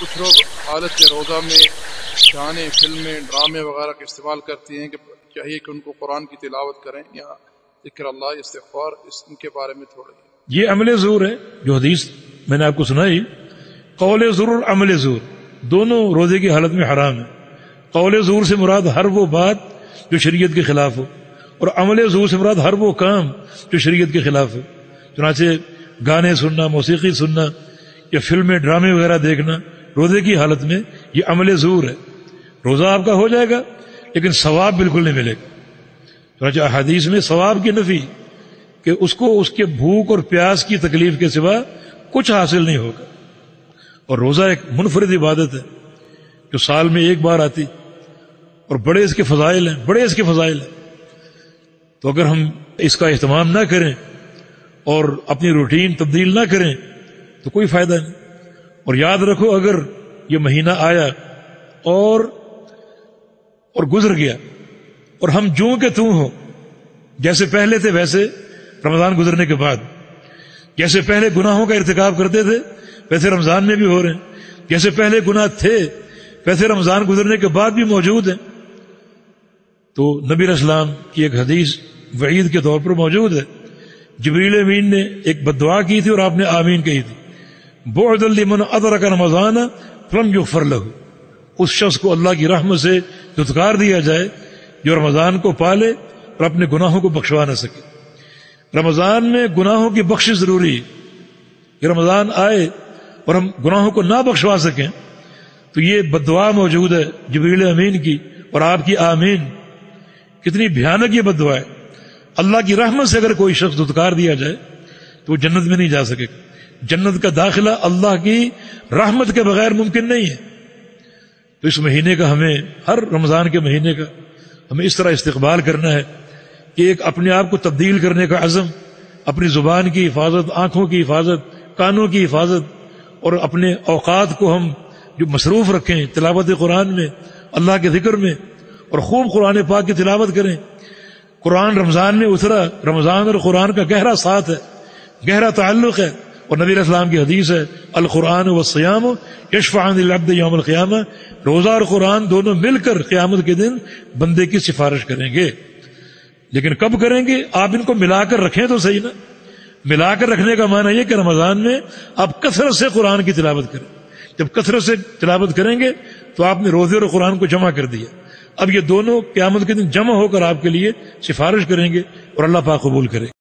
کچھ لوگ حالت روزہ میں گانے، فلمیں، ڈرامے وغیرہ کا استعمال کرتی ہیں کہ چاہیے کہ ان کو قرآن کی تلاوت کریں یا ذکر اللہ، استغفار، اس ان کے بارے میں تھوڑا یہ عمل زور ہے، جو حدیث میں نے آپ کو سنائی۔ قول زور اور عمل زور، دونوں روزے کی حالت میں حرام ہے قول زور سے مراد ہر وہ بات جو شریعت کے خلاف ہو، اور عمل زور سے مراد ہر وہ کام جو شریعت کے خلاف ہو۔ چنانچہ گانے سننا، موسیقی سننا یا فلمیں، ڈرامے وغیرہ دیکھنا روزے کی حالت میں یہ عمل زور ہے۔ روزہ آپ کا ہو جائے گا، لیکن ثواب بالکل نہیں ملے گا۔ چنانچہ حدیث میں ثواب کی نفی، کہ اس کو اس کے بھوک اور پیاس کی تکلیف کے سوا کچھ حاصل نہیں ہوگا۔ اور روزہ ایک منفرد عبادت ہے، جو سال میں ایک بار آتی، اور بڑے اس کے فضائل ہیں، بڑے اس کے فضائل ہیں۔ تو اگر ہم اس کا اہتمام نہ کریں اور اپنی روٹین تبدیل نہ کریں، تو کوئی فائدہ نہیں۔ اور یاد رکھو اگر یہ مہینہ آیا اور اور گزر گیا اور ہم جو کہ توں ہو جیسے پہلے تھے ویسے رمضان گزرنے کے بعد۔ جیسے پہلے گناہوں کا ارتکاب کرتے تھے، ویسے رمضان میں بھی ہو رہے ہیں۔ جیسے پہلے گناہ تھے، ویسے رمضان گزرنے کے بعد بھی موجود ہیں۔ تو نبی اسلام کی ایک حدیث وعید کے طور پر موجود ہے۔ جبریل امین نے ایک بدعا کی تھی اور آپ نے آمین کہی تھی۔ بعد لمن ادرک رمضان فلم یغفر له. اس شخص کو اللہ کی رحمت سے دتکار دیا جائے جو رمضان کو پالے اور اپنے گناہوں کو بخشوا نہ سکے. رمضان میں گناہوں کی بخش ضروری ہے. کہ رمضان آئے اور ہم گناہوں کو نہ بخشوا سکیں، تو یہ بدعا موجود ہے جبریل امین کی اور آپ کی آمین. کتنی بھیانک یہ بدعا ہے. اللہ کی رحمت سے اگر کوئی شخص دتکار دیا جائے، تو وہ جنت میں نہیں جا سکے گا. جنت کا داخلہ اللہ کی رحمت کے بغیر ممکن نہیں ہے۔ تو اس مہینے کا ہمیں، ہر رمضان کے مہینے کا ہمیں اس طرح استقبال کرنا ہے کہ ایک اپنے آپ کو تبدیل کرنے کا عزم، اپنی زبان کی حفاظت، آنکھوں کی حفاظت، کانوں کی حفاظت اور اپنے اوقات کو ہم جو مصروف رکھیں تلاوت قرآن میں، اللہ کے ذکر میں اور خوب قرآن پاک کی تلاوت کریں۔ قرآن رمضان میں اترا، رمضان اور قرآن کا گہرا ساتھ ہے، گہرا تعلق ہے۔ اور نبی اسلام کی حدیث ہے، القرآن و سیام یشفان العبد یوم القیامہ۔ روزہ اور قرآن دونوں مل کر قیامت کے دن بندے کی سفارش کریں گے۔ لیکن کب کریں گے؟ آپ ان کو ملا کر رکھیں تو صحیح نا۔ ملا کر رکھنے کا معنی یہ کہ رمضان میں آپ کثرت سے قرآن کی تلاوت کریں۔ جب کثرت سے تلاوت کریں گے تو آپ نے روزے اور قرآن کو جمع کر دیا۔ اب یہ دونوں قیامت کے دن جمع ہو کر آپ کے لیے سفارش کریں گے اور اللہ پاک قبول کرے۔